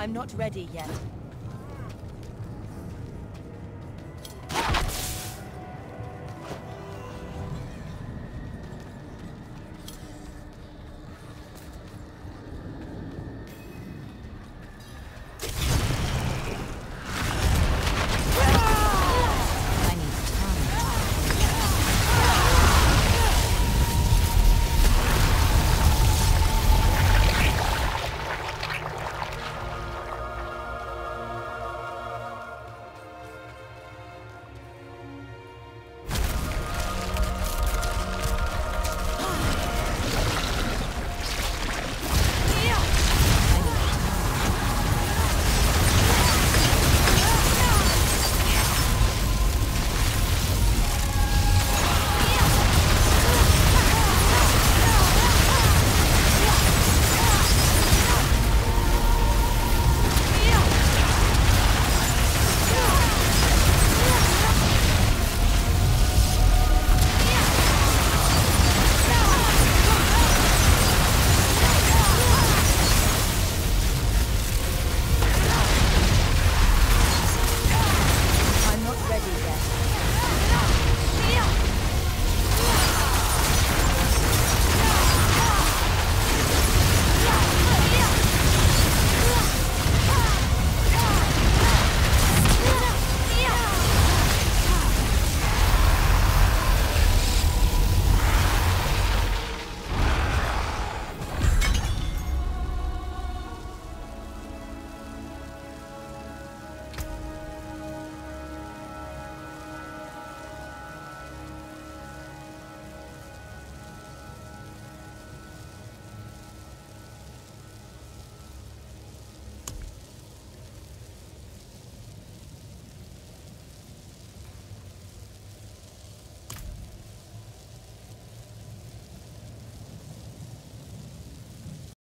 I'm not ready yet.